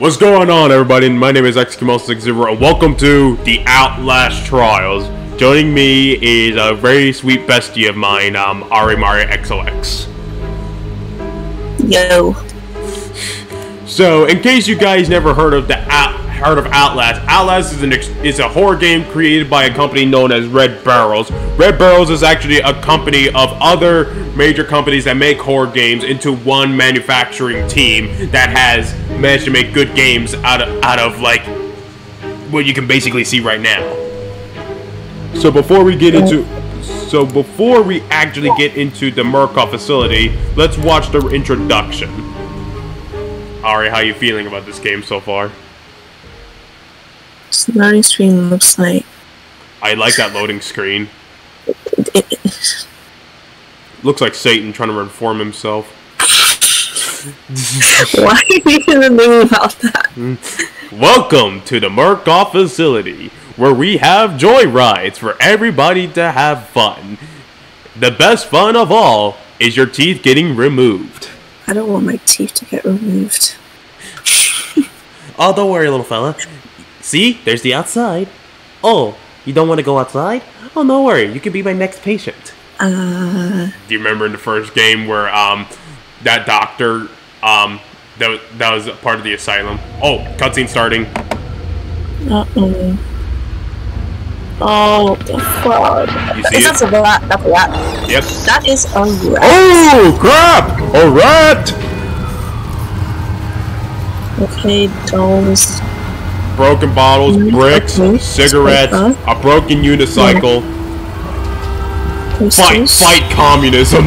What's going on, everybody? My name is XQML60, and welcome to the Outlast Trials. Joining me is a very sweet bestie of mine, um, Ari Mary XOX. Yo. So, in case you guys never heard of the Out heard of Outlast, Outlast is an is a horror game created by a company known as Red Barrels. Red Barrels is actually a company of other major companies that make horror games into one manufacturing team that has managed to make good games out of out of like what you can basically see right now. So before we get into so before we actually get into the Murkoff facility, let's watch the introduction. Ari, how you feeling about this game so far? So the loading screen looks like I like that loading screen. it, it, Looks like Satan trying to reform himself. why are you even thinking about that? Welcome to the Murkoff facility, where we have joy rides for everybody to have fun. The best fun of all is your teeth getting removed. I don't want my teeth to get removed. Oh, don't worry, little fella. See, there's the outside. Oh, you don't want to go outside? Oh, no worry, you could be my next patient. Uh, Do you remember in the first game where um that doctor um that that was part of the asylum? Oh, cutscene starting. uh oh. Oh, the fuck. You see Is it? that a rat? That's a rat. Yep. That is a rat. Oh crap! A rat! Okay, dolls. Broken bottles, bricks, cigarettes, a broken unicycle. Fight, fight communism.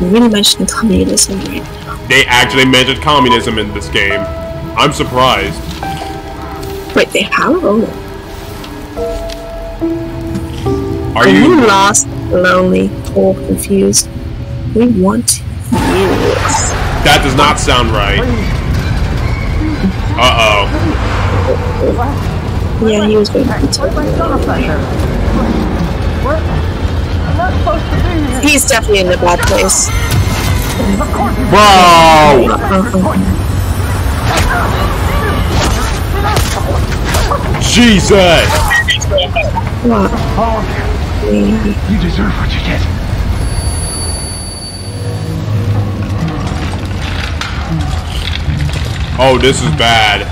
You really mentioned communism right now. They actually mentioned communism in this game. I'm surprised. Wait, they have? Oh. Are you? lost, lonely, or confused? We want you. That does not sound right. Uh oh. Yeah, he was going to be told. my stomach pressure. What? I'm not supposed to be here. He's definitely in a bad place. Of course you Bro! Jesus! What? All of you. You deserve what you get. Oh, this is bad.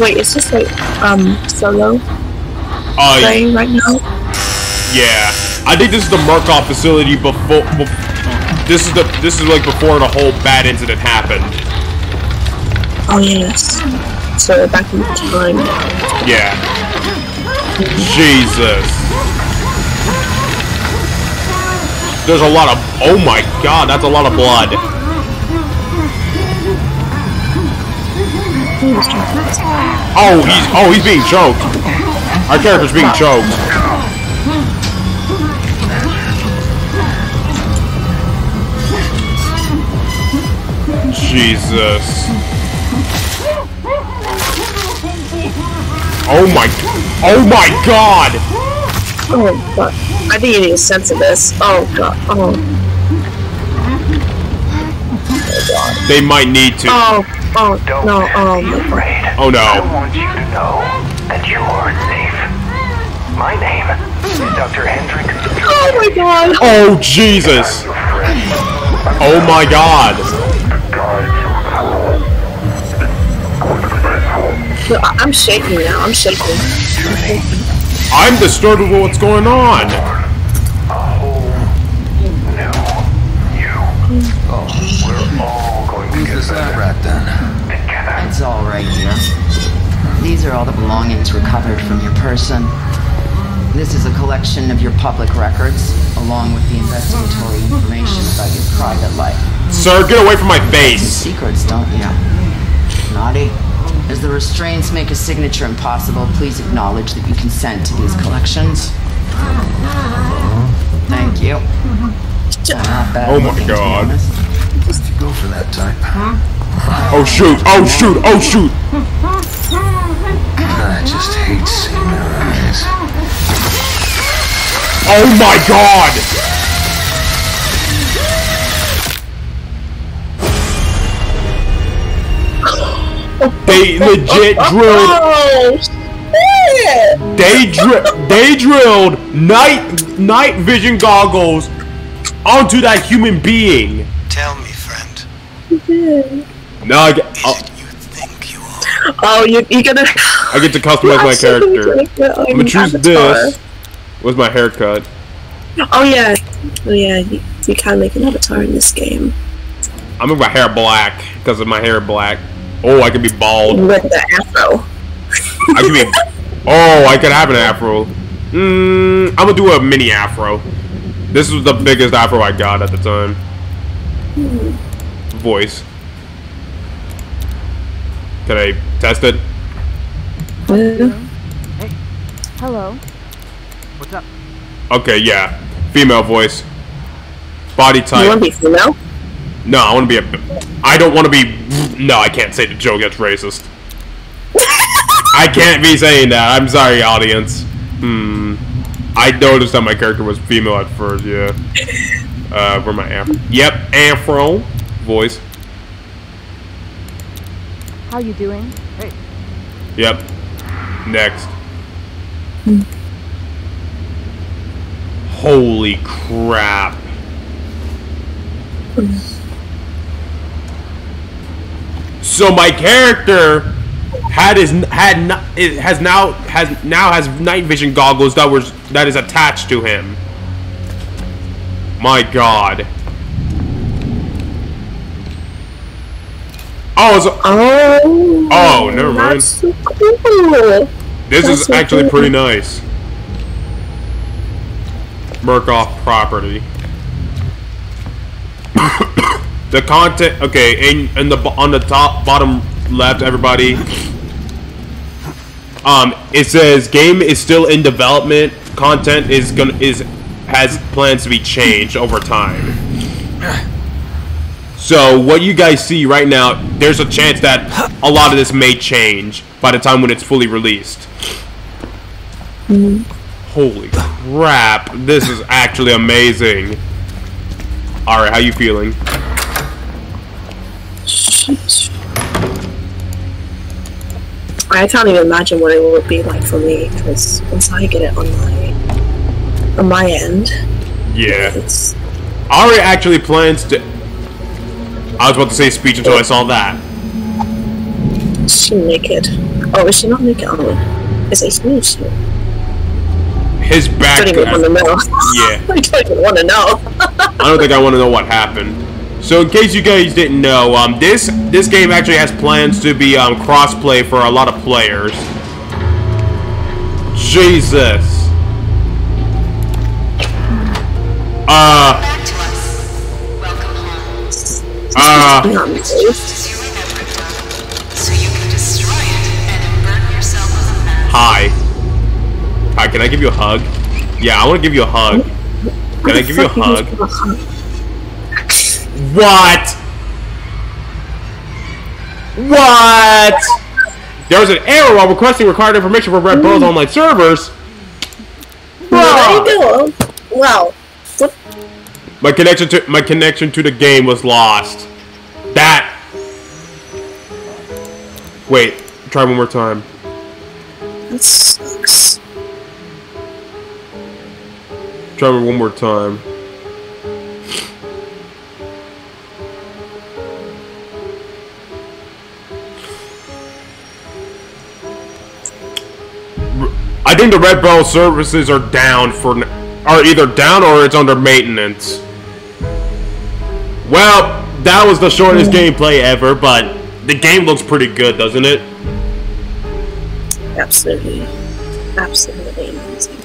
Wait, is this like um solo Uh, playing right now? yeah. I think this is the Murkoff facility before. bef- This is the this is like before the whole bad incident happened. Oh yes. So back in time. Yeah. Jesus. There's a lot of. Oh my god, that's a lot of blood. Oh, he's oh he's being choked. Our character's being choked. Jesus. Oh my. Oh my god. Oh god. I think you need a sense of this. Oh god. Oh. oh god. They might need to. Oh. Oh Don't no. Oh be my god. afraid. Oh, no. I want you to know that you are safe. My name is Dr. Hendrik. Oh my god. Oh Jesus. Oh my god. I'm shaking now. I'm shaking. I'm disturbed with what's going on. We're all going to Who's get this lab rat then? together. It's all right here. These are all the belongings recovered from your person. This is a collection of your public records, along with the investigatory information about your private life. Sir, get away from my face. secrets, don't you? Naughty. As the restraints make a signature impossible, please acknowledge that you consent to these collections. Thank you. Oh my God. Did you go for that type? Oh shoot. Oh shoot. Oh shoot. I just hate seeing their eyes. Oh my god! They legit drilled. Oh! They dri- They drilled night night vision goggles onto that human being. Tell me, friend, Now I get. oh, it you think you are? Oh, you, you're gonna. I get to customize my character. I'm I'm gonna choose this with my haircut. Oh yeah, oh yeah. You, you can make an avatar in this game I'm gonna make my hair black because of my hair black. Oh, I could be bald. with the afro. I could be. Oh, I could have an afro. Mm, I'm gonna do a mini afro. This was the biggest afro I got at the time. Voice. Can I test it? Hello. What's up? Okay, yeah. Female voice. Body type. You want to be female? No, I want to be a. I don't want to be. No, I can't say the joke. That's racist. I can't be saying that. I'm sorry, audience. Hmm. I noticed that my character was female at first. Yeah. Uh, where my afro? Yep, afro voice. How you doing? Hey. Yep. Next. Holy crap. So my character had his had n- it has now has now has night vision goggles that was that is attached to him. My god. Oh, so Oh. Oh, never mind. So cool. This That's is so actually cool. pretty nice. Murkoff property. the content, okay, in, in the on the top bottom left, everybody. Um, it says game is still in development. Content is gonna is has plans to be changed over time. So what you guys see right now, there's a chance that a lot of this may change by the time when it's fully released. Holy crap! This is actually amazing. All right, how you feeling? I can't even imagine what it would be like for me because once I get it on my on my end, Yeah. it's Ari actually plans to. I was about to say speech until I saw that. she naked. Oh, is she not naked? Oh, is it smooth? His back. don't even want to know. Yeah. I don't even want to know. I don't think I want to know what happened. So, in case you guys didn't know, um, this this game actually has plans to be um, cross-play for a lot of players. Jesus. A man. hi. Hi, can I give you a hug? Yeah, I want to give you a hug. Can I give you a hug? What? What? There was an error while requesting required information from Red Barrel's mm. online servers. There you go. Wow. My connection to my connection to the game was lost. That. Wait. Try one more time. That sucks. Try one more time. I think the Red Barrel services are down for are either down or it's under maintenance. Well, that was the shortest hmm. gameplay ever, but the game looks pretty good, doesn't it? Absolutely. Absolutely amazing.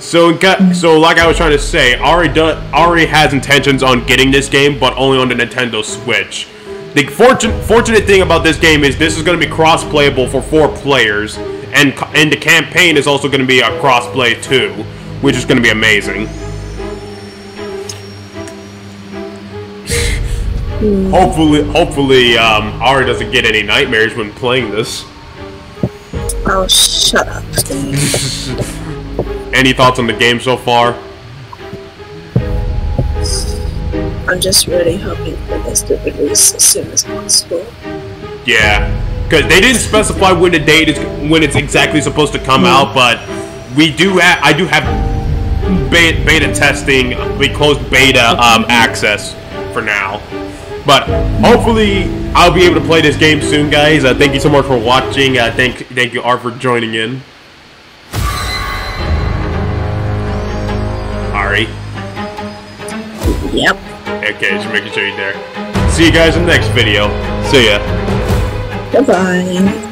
So, in so like I was trying to say, Ari do- Ari has intentions on getting this game, but only on the Nintendo Switch. The fortun- fortunate thing about this game is this is going to be cross-playable for four players, and and the campaign is also going to be a cross-play too, which is going to be amazing. Mm. Hopefully, hopefully, um, Ari doesn't get any nightmares when playing this. Oh, shut up. any thoughts on the game so far? I'm just really hoping for this to release as soon as possible. Yeah, because they didn't specify when the date is when it's exactly supposed to come mm. out, hmm. but we do have I do have beta, beta testing. We closed beta um, access for now. But hopefully I'll be able to play this game soon, guys. Uh, thank you so much for watching. Uh, thank thank you, Art, for joining in. Ari. Yep. Okay, just making sure you're there. See you guys in the next video. See ya. Goodbye.